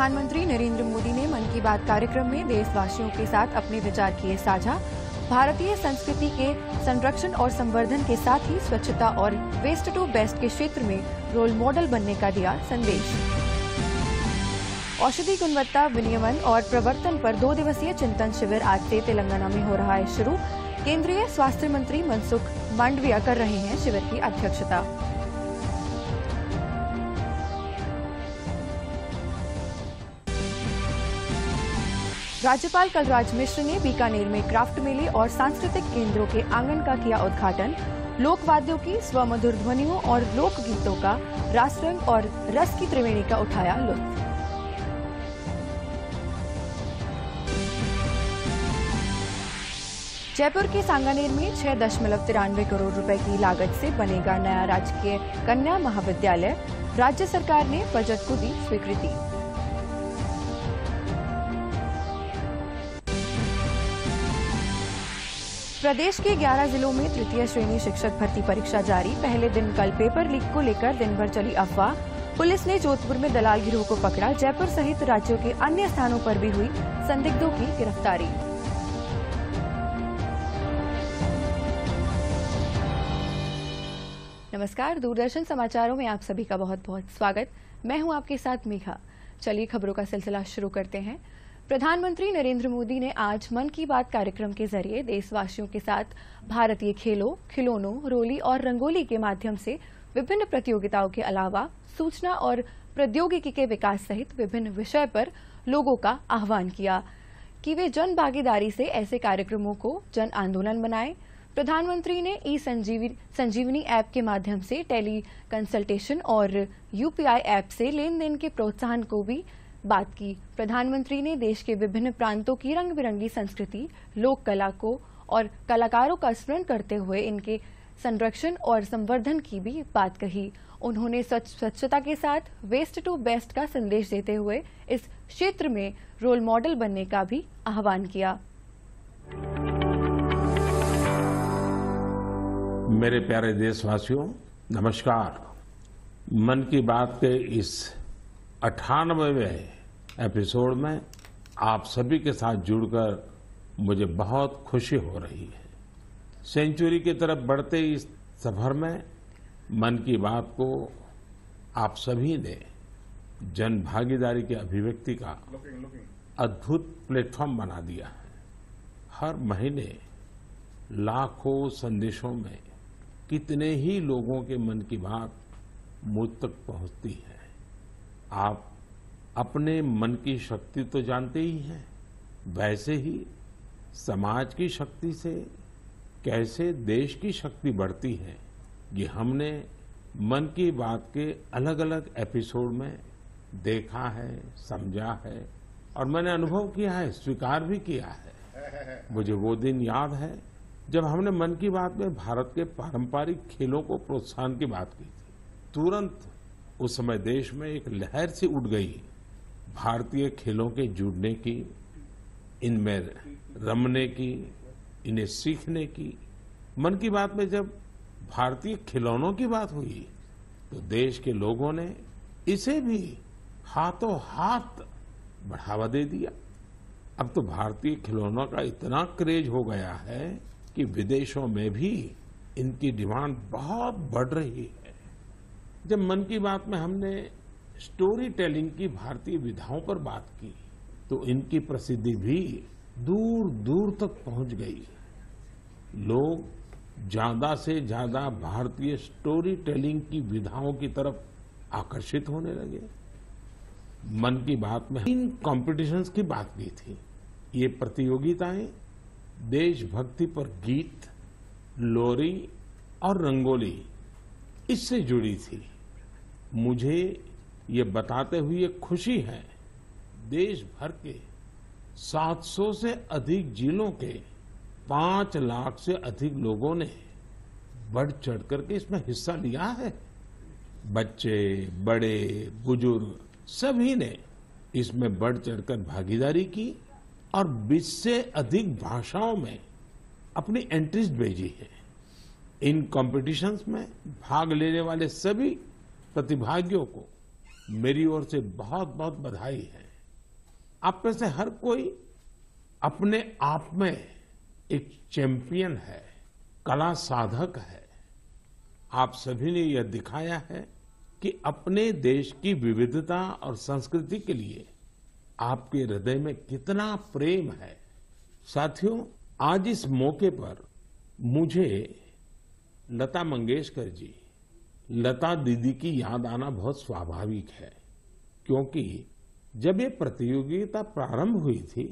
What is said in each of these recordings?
प्रधानमंत्री नरेंद्र मोदी ने मन की बात कार्यक्रम में देशवासियों के साथ अपने विचार किए साझा। भारतीय संस्कृति के संरक्षण और संवर्धन के साथ ही स्वच्छता और वेस्ट टू बेस्ट के क्षेत्र में रोल मॉडल बनने का दिया संदेश। औषधि गुणवत्ता, विनियमन और प्रवर्तन पर दो दिवसीय चिंतन शिविर आज से तेलंगाना में हो रहा है शुरू। केंद्रीय स्वास्थ्य मंत्री मनसुख मांडविया कर रहे हैं शिविर की अध्यक्षता। राज्यपाल कलराज मिश्र ने बीकानेर में क्राफ्ट मेले और सांस्कृतिक केंद्रों के आँगन का किया उद्घाटन। लोक वाद्यों की स्वमधुर ध्वनियों और लोक गीतों का रासरंग और रस की त्रिवेणी का उठाया लुत्फ। जयपुर के सांगानेर में छह दशमलव तिरानवे करोड़ रुपए की लागत से बनेगा नया राजकीय कन्या महाविद्यालय। राज्य सरकार ने बजट को दी स्वीकृति। प्रदेश के 11 जिलों में तृतीय श्रेणी शिक्षक भर्ती परीक्षा जारी। पहले दिन कल पेपर लीक को लेकर दिन भर चली अफवाह। पुलिस ने जोधपुर में दलाल गिरोह को पकड़ा। जयपुर सहित राज्यों के अन्य स्थानों पर भी हुई संदिग्धों की गिरफ्तारी। नमस्कार, दूरदर्शन समाचारों में आप सभी का बहुत बहुत स्वागत। मैं हूँ आपके साथ मेघा चलिए खबरों का सिलसिला शुरू करते हैं। प्रधानमंत्री नरेंद्र मोदी ने आज मन की बात कार्यक्रम के ज़रिए देशवासियों के साथ भारतीय खेलों, खिलौनों, रोली और रंगोली के माध्यम से विभिन्न प्रतियोगिताओं के अलावा सूचना और प्रौद्योगिकी के विकास सहित विभिन्न विषय पर लोगों का आह्वान किया कि वे जन भागीदारी से ऐसे कार्यक्रमों को जन आंदोलन बनाएँ। प्रधानमंत्री ने ई संजीवनी संजीवनी ऐप के माध्यम से टेली कंसल्टेशन और यूपीआई ऐप से लेन देन के प्रोत्साहन को भी बात की। प्रधानमंत्री ने देश के विभिन्न प्रांतों की रंग बिरंगी संस्कृति, लोक कला को और कलाकारों का स्मरण करते हुए इनके संरक्षण और संवर्धन की भी बात कही। उन्होंने स्वच्छ, स्वच्छता के साथ वेस्ट टू बेस्ट का संदेश देते हुए इस क्षेत्र में रोल मॉडल बनने का भी आह्वान किया। मेरे प्यारे देशवासियों, नमस्कार। मन की बात के इस अठानवें एपिसोड में आप सभी के साथ जुड़कर मुझे बहुत खुशी हो रही है। सेंचुरी की तरफ़ बढ़ते इस सफ़र में मन की बात को आप सभी ने जन भागीदारी की अभिव्यक्ति का अद्भुत प्लेटफॉर्म बना दिया है। हर महीने लाखों संदेशों में कितने ही लोगों के मन की बात मुझ तक पहुँचती है। आप अपने मन की शक्ति तो जानते ही हैं। वैसे ही समाज की शक्ति से कैसे देश की शक्ति बढ़ती है, ये हमने मन की बात के अलग अलग एपिसोड में देखा है, समझा है और मैंने अनुभव किया है, स्वीकार भी किया है। मुझे वो दिन याद है जब हमने मन की बात में भारत के पारंपरिक खेलों को प्रोत्साहन की बात की थी। तुरंत उस समय देश में एक लहर सी उठ गई। भारतीय खेलों के जुड़ने की, इनमें रमने की, इन्हें सीखने की। मन की बात में जब भारतीय खिलौनों की बात हुई तो देश के लोगों ने इसे भी हाथों हाथ बढ़ावा दे दिया। अब तो भारतीय खिलौनों का इतना क्रेज हो गया है कि विदेशों में भी इनकी डिमांड बहुत बढ़ रही है। जब मन की बात में हमने स्टोरी टेलिंग की भारतीय विधाओं पर बात की तो इनकी प्रसिद्धि भी दूर दूर तक पहुँच गई। लोग ज़्यादा से ज़्यादा भारतीय स्टोरी टेलिंग की विधाओं की तरफ़ आकर्षित होने लगे। मन की बात में इन कॉम्पिटिशन्स की बात की थी। ये प्रतियोगिताएँ, देशभक्ति पर गीत, लोरी और रंगोली, इससे जुड़ी थी। मुझे ये बताते हुए खुशी है देश भर के 700 से अधिक जिलों के पाँच लाख से अधिक लोगों ने बढ़ चढ़ करके इसमें हिस्सा लिया है। बच्चे, बड़े, बुज़ुर्ग, सभी ने इसमें बढ़ चढ़कर भागीदारी की और 20 से अधिक भाषाओं में अपनी एंट्रीज भेजी है। इन कॉम्पिटिशन्स में भाग लेने वाले सभी प्रतिभागियों को मेरी ओर से बहुत बहुत बधाई है। आप में से हर कोई अपने आप में एक चैंपियन है, कला साधक है। आप सभी ने यह दिखाया है कि अपने देश की विविधता और संस्कृति के लिए आपके हृदय में कितना प्रेम है। साथियों, आज इस मौके पर मुझे लता मंगेशकर जी लता दीदी की याद आना बहुत स्वाभाविक है, क्योंकि जब ये प्रतियोगिता प्रारंभ हुई थी,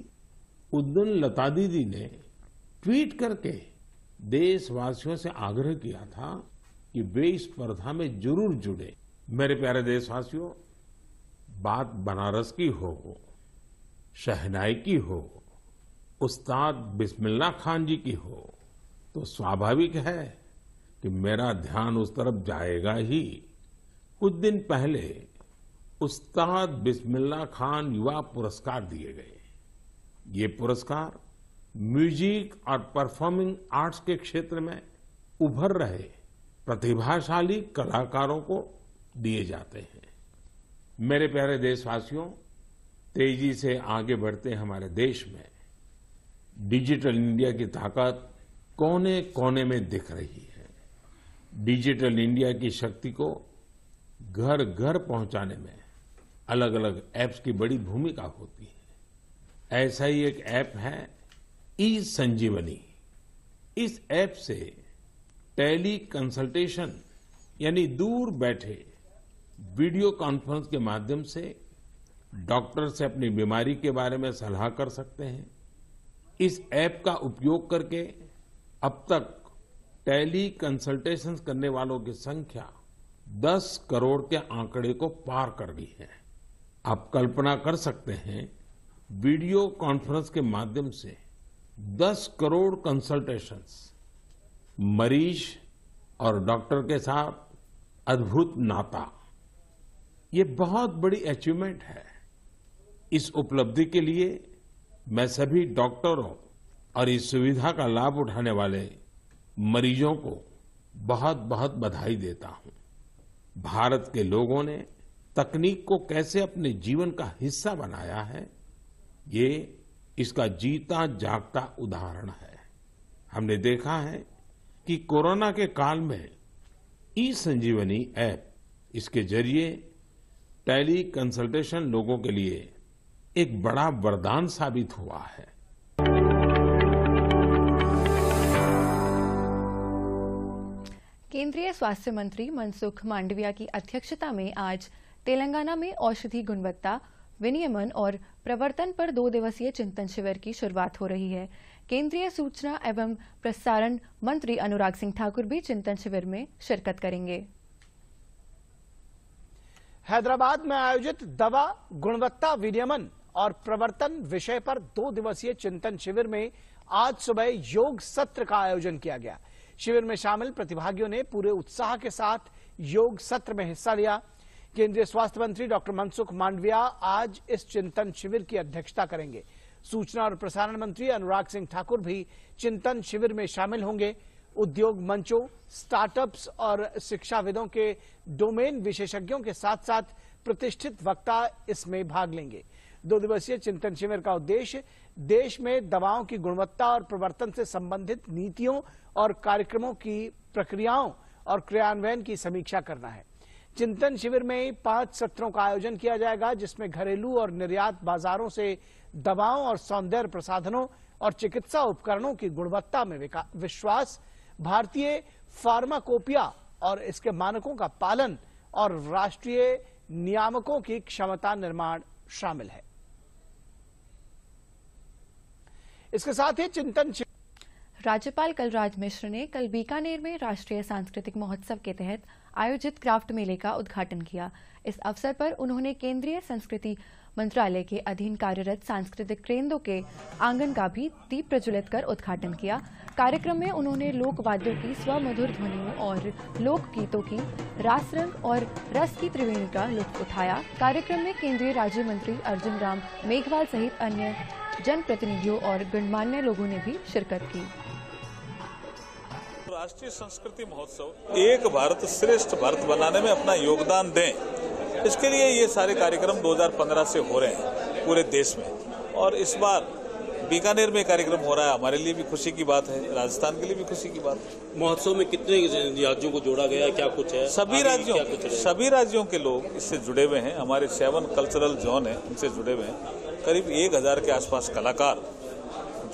उस दिन लता दीदी ने ट्वीट करके देशवासियों से आग्रह किया था कि वे इस स्पर्धा में ज़रूर जुड़े। मेरे प्यारे देशवासियों, बात बनारस की हो, शहनाई की हो, उस्ताद बिस्मिल्ला खान जी की हो तो स्वाभाविक है कि मेरा ध्यान उस तरफ़ जाएगा ही। कुछ दिन पहले उस्ताद बिस्मिल्ला खान युवा पुरस्कार दिए गए। ये पुरस्कार म्यूज़िक और परफॉर्मिंग आर्ट्स के क्षेत्र में उभर रहे प्रतिभाशाली कलाकारों को दिए जाते हैं। मेरे प्यारे देशवासियों, तेज़ी से आगे बढ़ते हमारे देश में डिजिटल इंडिया की ताकत कोने कोने में दिख रही है। डिजिटल इंडिया की शक्ति को घर घर पहुँचाने में अलग अलग ऐप्स की बड़ी भूमिका होती है। ऐसा ही एक ऐप है ई संजीवनी। इस ऐप से टेली कंसल्टेशन यानी दूर बैठे वीडियो कॉन्फ्रेंस के माध्यम से डॉक्टर से अपनी बीमारी के बारे में सलाह कर सकते हैं। इस ऐप का उपयोग करके अब तक टेली कंसल्टेशन करने वालों की संख्या 10 करोड़ के आंकड़े को पार कर गई है। आप कल्पना कर सकते हैं, वीडियो कॉन्फ्रेंस के माध्यम से 10 करोड़ कंसल्टेशंस मरीज़ और डॉक्टर के साथ अद्भुत नाता। ये बहुत बड़ी अचीवमेंट है। इस उपलब्धि के लिए मैं सभी डॉक्टरों और इस सुविधा का लाभ उठाने वाले मरीजों को बहुत बहुत बधाई देता हूँ। भारत के लोगों ने तकनीक को कैसे अपने जीवन का हिस्सा बनाया है, ये इसका जीता जागता उदाहरण है। हमने देखा है कि कोरोना के काल में ई संजीवनी ऐप, इसके ज़रिए टेली कंसल्टेशन लोगों के लिए एक बड़ा वरदान साबित हुआ है। केंद्रीय स्वास्थ्य मंत्री मनसुख मांडविया की अध्यक्षता में आज तेलंगाना में औषधि गुणवत्ता, विनियमन और प्रवर्तन पर दो दिवसीय चिंतन शिविर की शुरुआत हो रही है। केंद्रीय सूचना एवं प्रसारण मंत्री अनुराग सिंह ठाकुर भी चिंतन शिविर में शिरकत करेंगे। हैदराबाद में आयोजित दवा, गुणवत्ता विनियमन और प्रवर्तन विषय पर दो दिवसीय चिंतन शिविर में आज सुबह योग सत्र का आयोजन किया गया। शिविर में शामिल प्रतिभागियों ने पूरे उत्साह के साथ योग सत्र में हिस्सा लिया। केंद्रीय स्वास्थ्य मंत्री डॉक्टर मनसुख मांडविया आज इस चिंतन शिविर की अध्यक्षता करेंगे। सूचना और प्रसारण मंत्री अनुराग सिंह ठाकुर भी चिंतन शिविर में शामिल होंगे। उद्योग मंचों, स्टार्टअप्स और शिक्षाविदों के डोमेन विशेषज्ञों के साथ साथ प्रतिष्ठित वक्ता इसमें भाग लेंगे। दो दिवसीय चिंतन शिविर का उद्देश्य देश में दवाओं की गुणवत्ता और प्रवर्तन से संबंधित नीतियों और कार्यक्रमों की प्रक्रियाओं और क्रियान्वयन की समीक्षा करना है। चिंतन शिविर में पाँच सत्रों का आयोजन किया जाएगा, जिसमें घरेलू और निर्यात बाजारों से दवाओं और सौंदर्य प्रसाधनों और चिकित्सा उपकरणों की गुणवत्ता में विश्वास, भारतीय फार्माकोपिया और इसके मानकों का पालन और राष्ट्रीय नियामकों की क्षमता निर्माण शामिल है। इसके साथ ही चिंतन राज्यपाल कलराज मिश्र ने कल बीकानेर में राष्ट्रीय सांस्कृतिक महोत्सव के तहत आयोजित क्राफ्ट मेले का उद्घाटन किया। इस अवसर पर उन्होंने केंद्रीय संस्कृति मंत्रालय के अधीन कार्यरत सांस्कृतिक केंद्रों के आँगन का भी दीप प्रज्वलित कर उद्घाटन किया। कार्यक्रम में उन्होंने लोक वाद्यों की स्वमधुर ध्वनियों और लोक गीतों की रास रंग और रस की त्रिवेणी का लुत्फ उठाया। कार्यक्रम में केंद्रीय राज्य मंत्री अर्जुन राम मेघवाल सहित अन्य जनप्रतिनिधियों और गणमान्य लोगों ने भी शिरकत की। राष्ट्रीय संस्कृति महोत्सव एक भारत श्रेष्ठ भारत बनाने में अपना योगदान दें। इसके लिए ये सारे कार्यक्रम 2015 से हो रहे हैं पूरे देश में। और इस बार बीकानेर में कार्यक्रम हो रहा है हमारे लिए भी खुशी की बात है राजस्थान के लिए भी खुशी की बात है। महोत्सव में कितने राज्यों को जोड़ा गया है क्या कुछ है? सभी राज्यों? सभी राज्यों के लोग इससे जुड़े हुए हैं। हमारे सेवन कल्चरल जोन है इनसे जुड़े हुए हैं। करीब एक हज़ार के आसपास कलाकार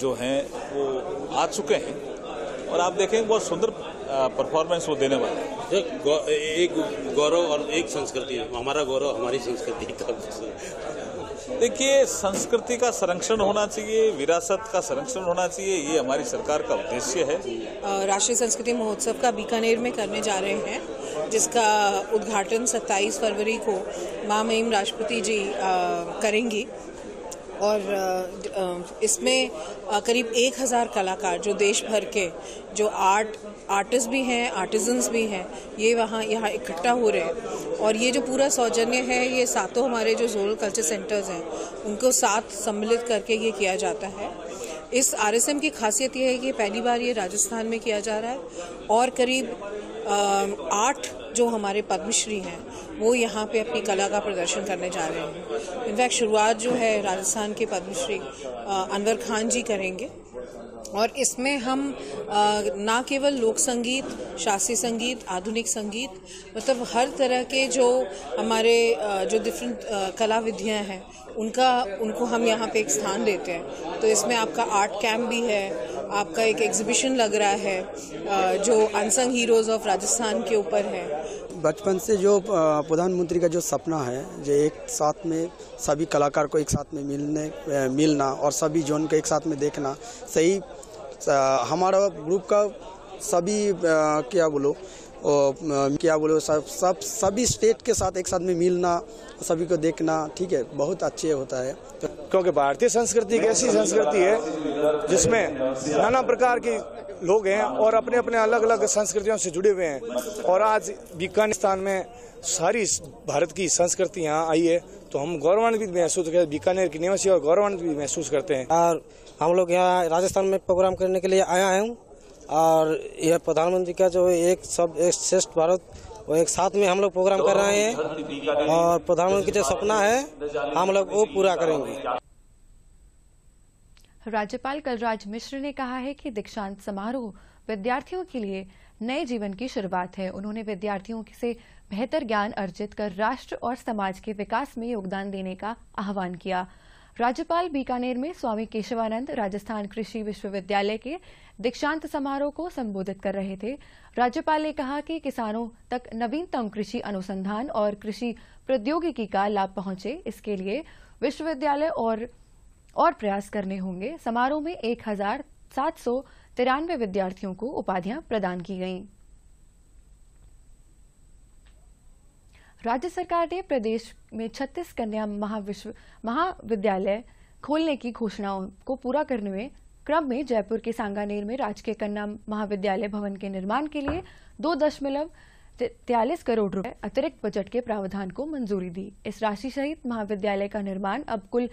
जो हैं वो आ चुके हैं। और आप देखेंगे बहुत सुंदर परफॉर्मेंस वो देने वाले हैं। गौ- एक गौरव और एक संस्कृति हमारा गौरव हमारी संस्कृति का देखिए संस्कृति का संरक्षण होना चाहिए विरासत का संरक्षण होना चाहिए ये हमारी सरकार का उद्देश्य है। राष्ट्रीय संस्कृति महोत्सव का बीकानेर में करने जा रहे हैं जिसका उद्घाटन 27 फरवरी को माँ महिम राष्ट्रपति जी करेंगी। और इसमें करीब एक हज़ार कलाकार जो देश भर के, जो आर्ट, आर्टिस्ट भी हैं, आर्टिजन्स भी हैं, ये वहाँ, यहाँ इकट्ठा हो रहे हैं। और ये जो पूरा सौजन्य है, ये सातों हमारे जो जोनल कल्चर सेंटर्स हैं, उनको साथ सम्मिलित करके ये किया जाता है। इस आरएसएम की खासियत ये है कि पहली बार ये राजस्थान में किया जा रहा है और करीब आठ जो हमारे पद्मश्री हैं, वो यहाँ पे अपनी कला का प्रदर्शन करने जा रहे हैं। इनफैक्ट शुरुआत जो है राजस्थान के पद्मश्री अनवर खान जी करेंगे। और इसमें हम ना केवल लोक संगीत, शास्त्रीय संगीत, आधुनिक संगीत मतलब हर तरह के जो हमारे जो डिफरेंट कला विधियाँ हैं, उनका, उनको हम यहाँ पे एक स्थान देते हैं। तो इसमें आपका आर्ट कैंप भी है, आपका एक एग्जीबिशन लग रहा है जो अनसंग हीरोज ऑफ़ राजस्थान के ऊपर है। बचपन से जो प्रधानमंत्री का जो सपना है, जो एक साथ में सभी कलाकार को एक साथ में मिलने मिलना और सभी जोन को एक साथ में देखना, सही हमारा ग्रुप का सभी क्या बोलो क्या बोलो, सब सब, सभी स्टेट के साथ एक साथ में मिलना, सभी को देखना, ठीक है, बहुत अच्छे होता है। क्योंकि भारतीय संस्कृति एक ऐसी संस्कृति है जिसमें नाना प्रकार के लोग हैं और अपने अपने अलग अलग संस्कृतियों से जुड़े हुए हैं। और आज बीकानेर में सारी भारत की संस्कृति यहाँ आई है तो हम गौरवान्वित महसूस करते बीकानेर की निवासी और गौरवान्वित महसूस करते हैं। और हम लोग यहाँ राजस्थान में प्रोग्राम करने के लिए आया हूँ और यह प्रधानमंत्री का जो एक सब, एक श्रेष्ठ भारत, वो एक साथ में हम लोग प्रोग्राम कर रहे हैं और प्रधानमंत्री जो सपना है, हम लोग वो पूरा करेंगे। राज्यपाल कलराज मिश्र ने कहा है कि दीक्षांत समारोह विद्यार्थियों के लिए नए जीवन की शुरुआत है। उन्होंने विद्यार्थियों से बेहतर ज्ञान अर्जित कर राष्ट्र और समाज के विकास में योगदान देने का आह्वान किया। राज्यपाल बीकानेर में स्वामी केशवानंद राजस्थान कृषि विश्वविद्यालय के दीक्षांत समारोह को संबोधित कर रहे थे। राज्यपाल ने कहा कि किसानों तक नवीनतम कृषि अनुसंधान और कृषि प्रौद्योगिकी का लाभ पहुँचे, इसके लिए विश्वविद्यालय और और प्रयास करने होंगे। समारोह में एक हज़ार सात सौ तिरानवे विद्यार्थियों को उपाधियाँ प्रदान की गईं। राज्य सरकार ने प्रदेश में 36 कन्या महाविश्व महाविद्यालय खोलने की घोषणाओं को पूरा करने में क्रम में जयपुर के सांगानेर में राजकीय कन्या महाविद्यालय भवन के निर्माण के लिए दो दशमलव तैतालीस करोड़ रुपए अतिरिक्त बजट के प्रावधान को मंजूरी दी। इस राशि सहित महाविद्यालय का निर्माण अब कुल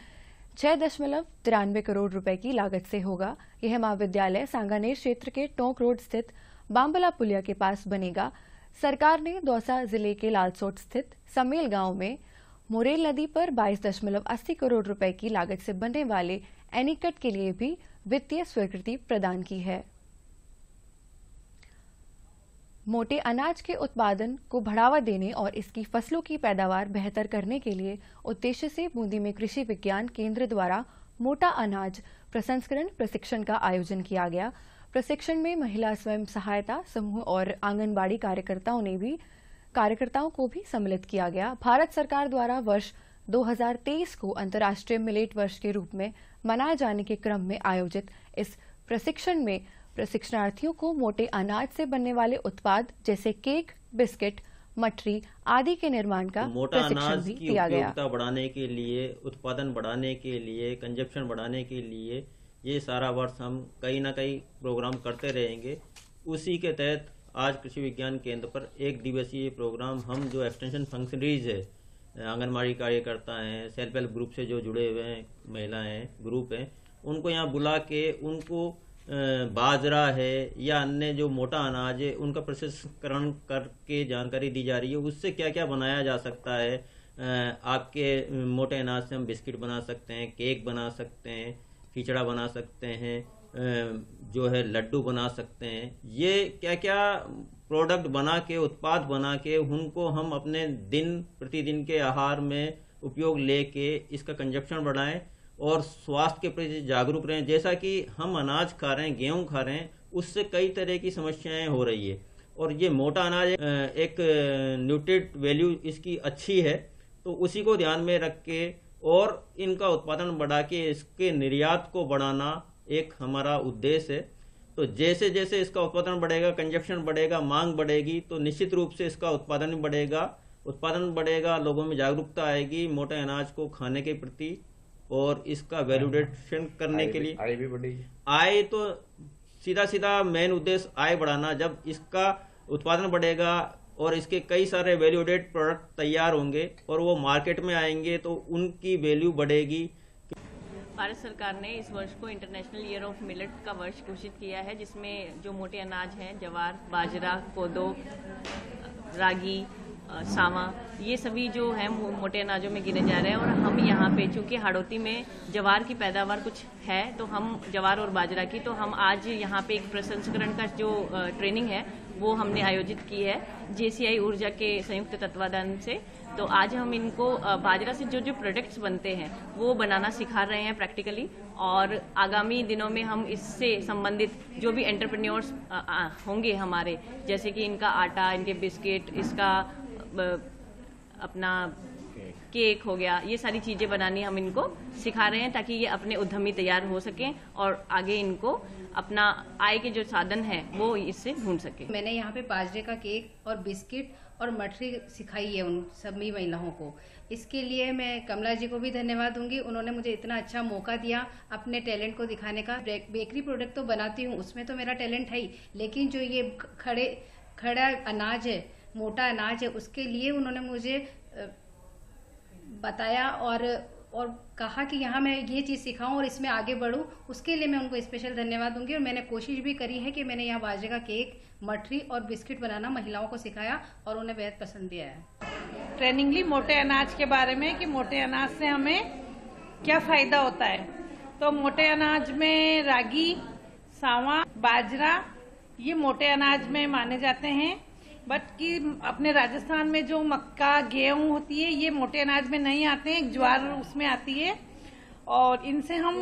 छह दशमलव तिरानवे करोड़ रुपए की लागत से होगा। यह महाविद्यालय सांगानेर क्षेत्र के टोंक रोड स्थित बांबला पुलिया के पास बनेगा। सरकार ने दौसा ज़िले के लालसोट स्थित समेल गाँव में मोरेल नदी पर बाईस दशमलव अस्सी करोड़ रुपए की लागत से बनने वाले एनीकट के लिए भी वित्तीय स्वीकृति प्रदान की है। मोटे अनाज के उत्पादन को बढ़ावा देने और इसकी फ़सलों की पैदावार बेहतर करने के लिए उद्देश्य से बूंदी में कृषि विज्ञान केंद्र द्वारा मोटा अनाज प्रसंस्करण प्रशिक्षण का आयोजन किया गया। प्रशिक्षण में महिला स्वयं सहायता समूह और आंगनबाड़ी कार्यकर्ताओं ने भी कार्यकर्ताओं को भी सम्मिलित किया गया। भारत सरकार द्वारा वर्ष 2023 को अंतर्राष्ट्रीय मिलेट वर्ष के रूप में मनाए जाने के क्रम में आयोजित इस प्रशिक्षण में प्रशिक्षणार्थियों को मोटे अनाज से बनने वाले उत्पाद जैसे केक बिस्किट मटरी आदि के निर्माण का तो मोटा प्रशिक्षण अनाज भी की दिया गया। उपयोगिता बढ़ाने के लिए उत्पादन बढ़ाने के लिए कंजप्शन बढ़ाने के लिए ये सारा वर्ष हम कहीं ना कहीं प्रोग्राम करते रहेंगे। उसी के तहत आज कृषि विज्ञान केंद्र पर एक दिवसीय प्रोग्राम हम जो एक्सटेंशन फंक्शनरीज है, आंगनबाड़ी कार्यकर्ता हैं सेल्फ हेल्प ग्रुप से जो जुड़े हुए हैं महिलाएँ हैं ग्रुप हैं, उनको यहाँ बुला के उनको बाजरा है या अन्य जो मोटा अनाज है, उनका प्रसंस्करण करके जानकारी दी जा रही है। उससे क्या क्या बनाया जा सकता है? आपके मोटे अनाज से हम बिस्किट बना सकते हैं, केक बना सकते हैं खिचड़ा बना सकते हैं जो है लड्डू बना सकते हैं। ये क्या क्या प्रोडक्ट बना के, उत्पाद बना के, उनको हम अपने दिन, प्रतिदिन के आहार में उपयोग लेके इसका कंजप्शन बढ़ाएँ और स्वास्थ्य के प्रति जागरूक रहें। जैसा कि हम अनाज खा रहे हैं, गेहूँ खा रहे हैं, उससे कई तरह की समस्याएँ हो रही है। और ये मोटा अनाज एक न्यूट्रिट वैल्यू इसकी अच्छी है तो उसी को ध्यान में रख के और इनका उत्पादन बढ़ा के इसके निर्यात को बढ़ाना एक हमारा उद्देश्य है। तो जैसे जैसे इसका उत्पादन बढ़ेगा कंजप्शन बढ़ेगा मांग बढ़ेगी तो निश्चित रूप से इसका उत्पादन भी बढ़ेगा। उत्पादन बढ़ेगा लोगों में जागरूकता आएगी मोटे अनाज को खाने के प्रति और इसका वैल्यूडेशन करने के लिए। आय भी बढ़ेगी। आय तो सीधा सीधा मेन उद्देश्य आय बढ़ाना। जब इसका उत्पादन बढ़ेगा और इसके कई सारे वैल्यूडेड प्रोडक्ट तैयार होंगे और वो मार्केट में आएँगे तो उनकी वैल्यू बढ़ेगी। भारत सरकार ने इस वर्ष को इंटरनेशनल ईयर ऑफ़ मिलेट का वर्ष घोषित किया है, जिसमें जो मोटे अनाज हैं, जवार, बाजरा, कोदो, रागी सावा, ये सभी जो है मोटे अनाजों में गिने जा रहे हैं और हम यहाँ पे, चूँकि हाड़ोती में जवार की पैदावार कुछ है तो हम जवार और बाजरा की तो हम आज यहाँ पे एक प्रसंस्करण का जो ट्रेनिंग है वो हमने आयोजित की है जेसीआई ऊर्जा के संयुक्त तत्वाधान से। तो आज हम इनको बाजरा से जो जो प्रोडक्ट्स बनते हैं, वो बनाना सिखा रहे हैं प्रैक्टिकली और आगामी दिनों में हम इससे संबंधित जो भी एंटरप्रेन्योर्स होंगे हमारे, जैसे कि इनका आटा, इनके बिस्किट, इसका अपना केक हो गया, ये सारी चीज़ें बनानी हम इनको सिखा रहे हैं ताकि ये अपने उद्यमी तैयार हो सकें और आगे इनको अपना आय के जो साधन है, वो इससे ढूंढ सके। मैंने यहाँ पे बाजरे का केक और बिस्किट और मठरी सिखाई है उन सभी महिलाओं को। इसके लिए मैं कमला जी को भी धन्यवाद दूँगी। उन्होंने मुझे इतना अच्छा मौका दिया अपने टैलेंट को दिखाने का। बेकरी प्रोडक्ट तो बनाती हूँ, उसमें तो मेरा टैलेंट है ही, लेकिन जो ये खड़े, खड़ा अनाज है, मोटा अनाज है, उसके लिए उन्होंने मुझे बताया और और कहा कि यहाँ मैं ये चीज़ सिखाऊं और इसमें आगे बढ़ूं, उसके लिए मैं उनको स्पेशल धन्यवाद दूँगी और मैंने कोशिश भी करी है कि मैंने यहाँ बाजरे का केक, मठरी और बिस्किट बनाना महिलाओं को सिखाया और उन्हें बेहद पसंद भी आया ट्रेनिंग ली मोटे अनाज के बारे में कि मोटे अनाज से हमें क्या फ़ायदा होता है। तो मोटे अनाज में रागी, सावा, बाजरा, ये मोटे अनाज में माने जाते हैं। बट कि अपने राजस्थान में जो मक्का, गेहूँ होती है, ये मोटे अनाज में नहीं आते हैं ज्वार उसमें आती है। और इनसे हम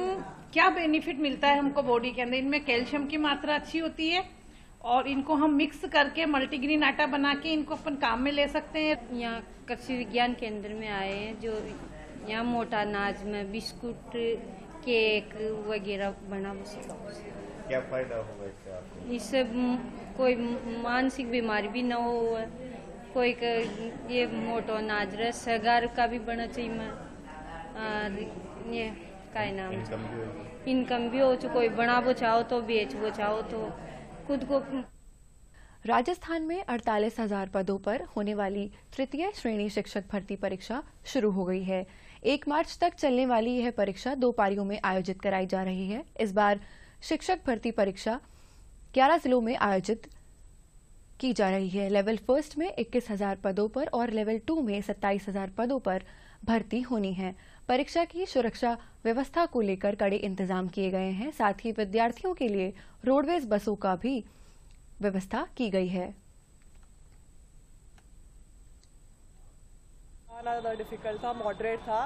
क्या बेनिफिट मिलता है हमको बॉडी के अंदर? इनमें कैल्शियम की मात्रा अच्छी होती है और इनको हम मिक्स करके मल्टीग्रीन आटा बना के इनको अपन काम में ले सकते हैं। यहाँ कृषि विज्ञान केंद्र में आए हैं जो यहाँ मोटा अनाज में बिस्कुट, केक वगैरह बना वो क्या फ़ायदा होगा इससे आपको? इससे कोई मानसिक बीमारी भी ना हो कोई ये मोटो अनाज रहे सगार का भी बना चाहिए मैं और ये का नाम? इनकम भी हो तो कोई बना वो चाहो तो बेच वो चाहो तो खुद को राजस्थान में अड़तालीस हज़ार पदों पर होने वाली तृतीय श्रेणी शिक्षक भर्ती परीक्षा शुरू हो गई है। एक मार्च तक चलने वाली यह परीक्षा दो पारियों में आयोजित कराई जा रही है। इस बार शिक्षक भर्ती परीक्षा ग्यारह जिलों में आयोजित की जा रही है। लेवल फ़र्स्ट में इक्कीस हज़ार पदों पर और लेवल टू में सत्ताईस हज़ार पदों पर भर्ती होनी है। परीक्षा की सुरक्षा व्यवस्था को लेकर कड़े इंतज़ाम किए गए हैं। साथ ही विद्यार्थियों के लिए रोडवेज़ बसों का भी व्यवस्था की गई है। ज़्यादा डिफ़िकल्ट था मॉडरेट था।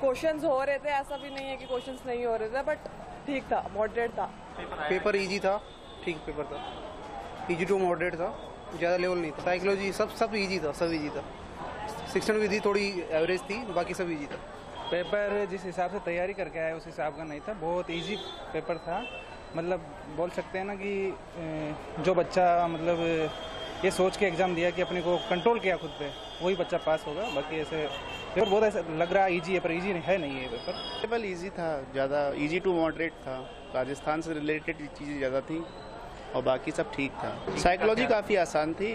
क्वेश्चंस हो रहे थे, ऐसा भी नहीं है कि क्वेश्चंस नहीं हो रहे थे बट ठीक था मॉडरेट था। पेपर इजी था ठीक पेपर था। इजी टू मॉडरेट था ज़्यादा लेवल नहीं था। साइकोलॉजी सब सब इजी था सब इजी था। शिक्षण विधि थोड़ी एवरेज थी बाकी सब इजी था। पेपर जिस हिसाब से तैयारी करके आया उस हिसाब का नहीं था। बहुत इजी पेपर था। मतलब बोल सकते हैं ना कि जो बच्चा मतलब ये सोच के एग्ज़ाम दिया कि अपने को कंट्रोल किया खुद पे वही बच्चा पास होगा। बाकी ऐसे पेपर बहुत ऐसा लग रहा है ईजी है पर ईजी है नहीं ये पेपर पेपर ईजी था ज़्यादा ईजी टू मॉडरेट था। राजस्थान से रिलेटेड चीज़ें ज़्यादा थी और बाकी सब ठीक था। साइकोलॉजी काफ़ी आसान थी।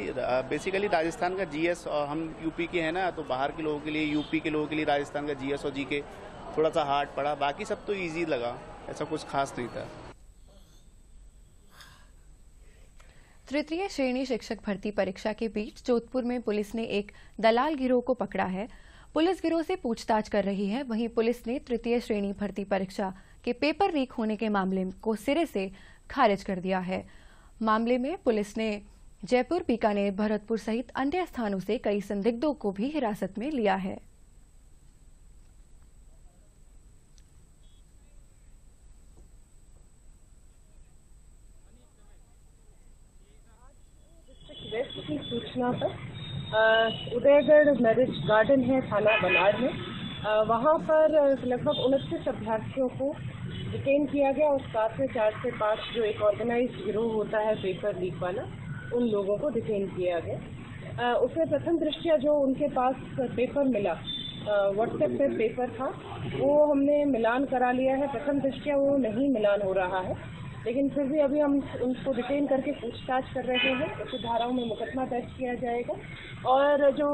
बेसिकली राजस्थान का जीएस और हम यूपी के हैं ना तो बाहर के लोगों के लिए यूपी के लोगों के लिए राजस्थान का जीएस और जीके थोड़ा सा हार्ड पड़ा। बाकी सब तो इजी लगा ऐसा कुछ खास नहीं था। तृतीय श्रेणी शिक्षक भर्ती परीक्षा के बीच जोधपुर में पुलिस ने एक दलाल गिरोह को पकड़ा है। पुलिस गिरोह से पूछताछ कर रही है। वहीं पुलिस ने तृतीय श्रेणी भर्ती परीक्षा के पेपर लीक होने के मामले को सिरे से खारिज कर दिया है। मामले में पुलिस ने जयपुर, बीकानेर, भरतपुर सहित अन्य स्थानों से कई संदिग्धों को भी हिरासत में लिया है। सूचना पर उदयगढ़ मैरिज गार्डन है, थाना बनाड़ में। वहाँ पर लगभग उनतीस अभ्यर्थियों को डिटेन किया गया और साथ में चार से पाँच जो एक ऑर्गेनाइज गिरोह होता है पेपर लीक वाला, उन लोगों को डिटेन किया गया। उसमें प्रथम दृष्टिया जो उनके पास पेपर मिला व्हाट्सएप पे पेपर था, वो हमने मिलान करा लिया है। प्रथम दृष्टिया वो नहीं मिलान हो रहा है। लेकिन फिर भी अभी हम उनको डिटेन करके पूछताछ कर रहे हैं उस धाराओं में मुकदमा दर्ज किया जाएगा। और जो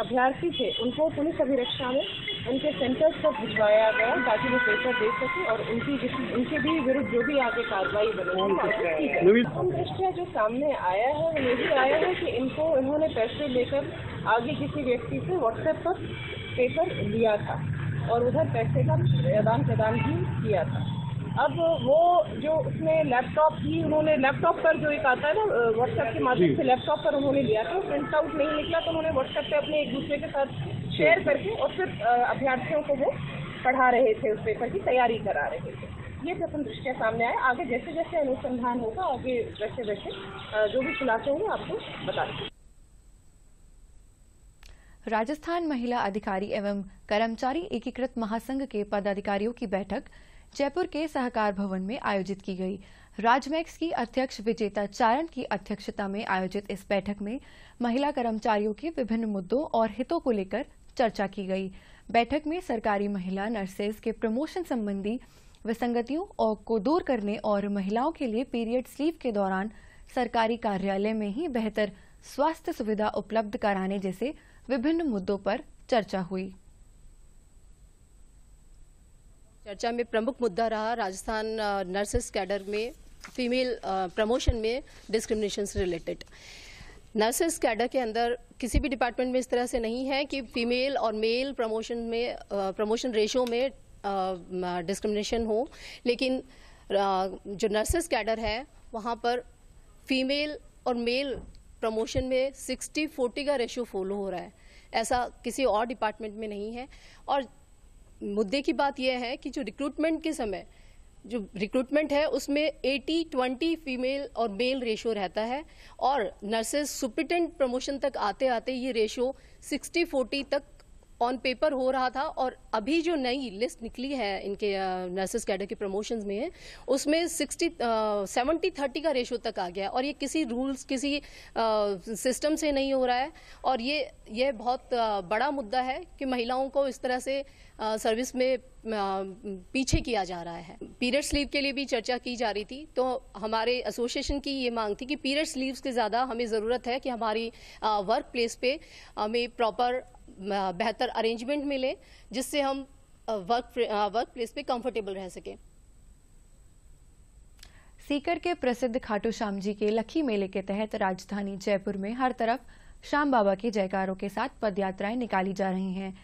अभ्यर्थी थे उनको पुलिस अभिरक्षा में उनके सेंटर्स पर भिजवाया गया ताकि वो पेपर दे सके और उनकी उनके भी विरुद्ध जो भी आगे कार्रवाई बनेगी दृष्टिया जो सामने आया है वो यही आया है कि इनको इन्होंने पैसे लेकर आगे किसी व्यक्ति से व्हाट्सएप पर पेपर लिया था और उधर पैसे का आदान प्रदान भी किया था। अब वो जो उसने लैपटॉप की उन्होंने लैपटॉप पर जो एक आता है ना व्हाट्सएप के माध्यम से लैपटॉप पर उन्होंने लिया था प्रिंट आउट नहीं निकला तो उन्होंने व्हाट्सएप पे अपने एक दूसरे के साथ शेयर करके और फिर अभ्यर्थियों को वो पढ़ा रहे थे उस पेपर की तैयारी करा रहे थे। ये प्रथम दृष्टिया सामने आया आगे जैसे जैसे अनुसंधान होगा आगे वैसे वैसे जो भी खुलासे होंगे आपको बता देंगे। राजस्थान महिला अधिकारी एवं कर्मचारी एकीकृत महासंघ के पदाधिकारियों की बैठक जयपुर के सहकार भवन में आयोजित की गई। राजमैक्स की अध्यक्ष विजेता चारण की अध्यक्षता में आयोजित इस बैठक में महिला कर्मचारियों के विभिन्न मुद्दों और हितों को लेकर चर्चा की गई। बैठक में सरकारी महिला नर्सेज के प्रमोशन संबंधी विसंगतियों और को दूर करने और महिलाओं के लिए पीरियड स्लीव के दौरान सरकारी कार्यालय में ही बेहतर स्वास्थ्य सुविधा उपलब्ध कराने जैसे विभिन्न मुद्दों पर चर्चा हुई। चर्चा में प्रमुख मुद्दा रहा राजस्थान नर्सेस कैडर में फीमेल प्रमोशन में डिस्क्रिमिनेशन से रिलेटेड नर्सेस कैडर के अंदर किसी भी डिपार्टमेंट में इस तरह से नहीं है कि फीमेल और मेल प्रमोशन में प्रमोशन रेशो में डिस्क्रिमिनेशन हो, लेकिन जो नर्सेस कैडर है, वहाँ पर फीमेल और मेल प्रमोशन में 60 40 का रेशो फॉलो हो रहा है। ऐसा किसी और डिपार्टमेंट में नहीं है। और मुद्दे की बात यह है कि जो रिक्रूटमेंट के समय, जो रिक्रूटमेंट है, उसमें 80 20 फीमेल और मेल रेशो रहता है और नर्सेज सुप्रिटेंट प्रमोशन तक आते आते ये रेशो 60 40 तक ऑन पेपर हो रहा था और अभी जो नई लिस्ट निकली है इनके नर्सेस कैडर के प्रमोशंस में है उसमें 60 सेवेंटी थर्टी का रेशो तक आ गया और ये किसी रूल्स किसी सिस्टम से नहीं हो रहा है और ये ये बहुत बड़ा मुद्दा है कि महिलाओं को इस तरह से सर्विस में पीछे किया जा रहा है। पीरियड स्लीव के लिए भी चर्चा की जा रही थी तो हमारे एसोसिएशन की ये मांग थी कि पीरियड स्लीव्स के ज़्यादा हमें ज़रूरत है कि हमारी वर्क प्लेस पे हमें प्रॉपर बेहतर अरेंजमेंट मिले, जिससे हम वर्क वर्क प्लेस पे कंफर्टेबल रह सकें। सीकर के प्रसिद्ध खाटू श्याम जी के लखी मेले के तहत राजधानी जयपुर में हर तरफ़ श्याम बाबा के जयकारों के साथ पदयात्राएँ निकाली जा रही हैं।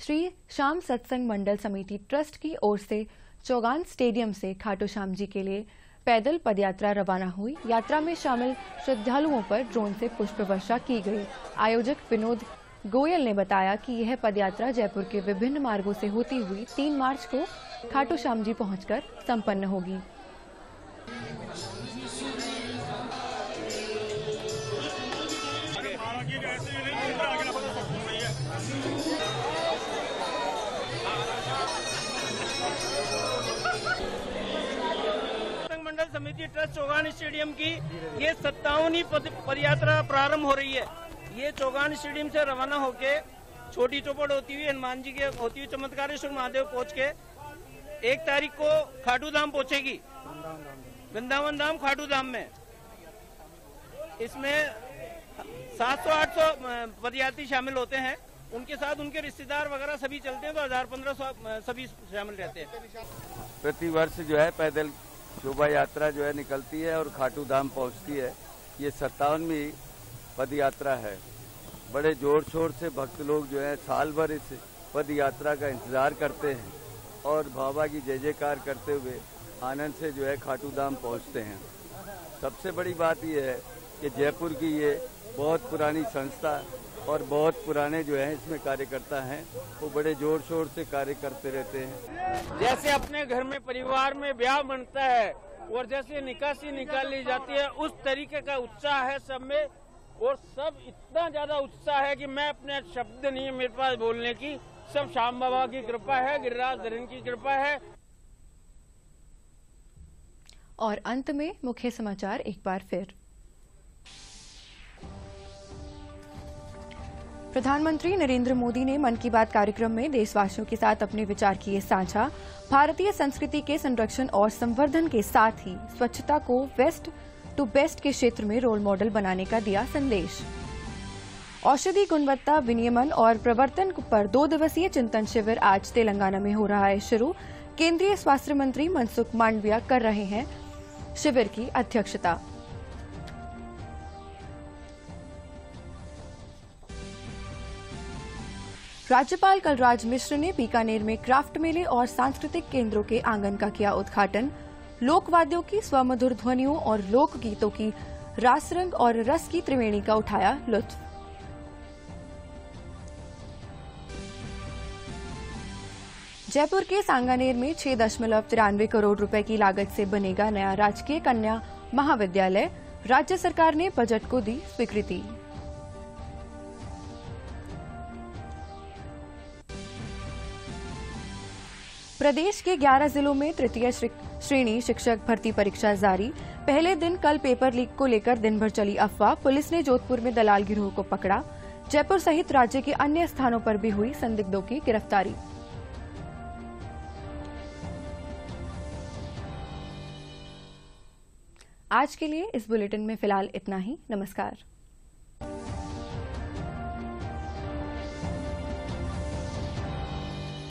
श्री श्याम सत्संग मंडल समिति ट्रस्ट की ओर से चौगान स्टेडियम से खाटू श्याम जी के लिए पैदल पदयात्रा रवाना हुई। यात्रा में शामिल श्रद्धालुओं पर ड्रोन से पुष्प वर्षा की गई। आयोजक विनोद गोयल ने बताया कि यह पदयात्रा जयपुर के विभिन्न मार्गों से होती हुई 3 मार्च को खाटू श्याम जी पहुंचकर संपन्न होगी। मंडल समिति ट्रस्ट चौगान स्टेडियम की ये सत्तावनवीं पदयात्रा प्रारंभ हो रही है। ये चौगान स्टेडियम से रवाना होके छोटी चौपड़ होती हुई हनुमान जी के होती हुई चमत्कारेश्वर महादेव पहुँच के एक तारीख को खाटू धाम पहुंचेगी। वृंदावन धाम, खाटू धाम में। इसमें 700-800 पदयात्री शामिल होते हैं। उनके साथ उनके रिश्तेदार वगैरह सभी चलते हैं तो हज़ार पंद्रह सौ सभी शामिल रहते हैं। प्रति वर्ष जो है पैदल शोभा यात्रा जो है निकलती है और खाटू धाम पहुँचती है। ये सत्तावनवीं पद यात्रा है। बड़े ज़ोर शोर से भक्त लोग जो है साल भर इस पद यात्रा का इंतज़ार करते हैं और बाबा की जय जयकार करते हुए आनंद से जो है खाटू धाम पहुँचते हैं। सबसे बड़ी बात यह है कि जयपुर की ये बहुत पुरानी संस्था और बहुत पुराने जो है, इसमें कार्यकर्ता हैं, वो बड़े ज़ोर शोर से कार्य करते रहते हैं। जैसे अपने घर में परिवार में ब्याह बनता है और जैसे निकासी निकाली जाती है, उस तरीके का उत्साह है सब में। और सब इतना ज़्यादा उत्साह है कि मैं अपने शब्द नहीं है मेरे पास बोलने की। सब श्याम बाबा की कृपा है, गिरिराज धरन की कृपा है। और अंत में मुख्य समाचार एक बार फिर। प्रधानमंत्री नरेंद्र मोदी ने मन की बात कार्यक्रम में देशवासियों के साथ अपने विचार किए साझा। भारतीय संस्कृति के संरक्षण और संवर्धन के साथ ही स्वच्छता को वेस्ट टू बेस्ट के क्षेत्र में रोल मॉडल बनाने का दिया संदेश। औषधि गुणवत्ता विनियमन और प्रवर्तन पर दो दिवसीय चिंतन शिविर आज तेलंगाना में हो रहा है। शुरू। केंद्रीय स्वास्थ्य मंत्री मनसुख मांडविया कर रहे हैं शिविर की अध्यक्षता। राज्यपाल कलराज मिश्र ने बीकानेर में क्राफ्ट मेले और सांस्कृतिक केंद्रों के आँगन का किया उद्घाटन। लोकवाद्यों की स्वमधुर ध्वनियों और लोक गीतों की रासरंग और रस की त्रिवेणी का उठाया लुत्फ। जयपुर के सांगानेर में छह दशमलव तिरानवे करोड़ रुपए की लागत से बनेगा नया राजकीय कन्या महाविद्यालय। राज्य सरकार ने बजट को दी स्वीकृति। प्रदेश के 11 जिलों में तृतीय श्रेणी शिक्षक भर्ती परीक्षा जारी। पहले दिन कल पेपर लीक को लेकर दिन भर चली अफवाह। पुलिस ने जोधपुर में दलाल गिरोह को पकड़ा। जयपुर सहित राज्य के अन्य स्थानों पर भी हुई संदिग्धों की गिरफ्तारी। आज के लिए इस बुलेटिन में फ़िलहाल इतना ही। नमस्कार।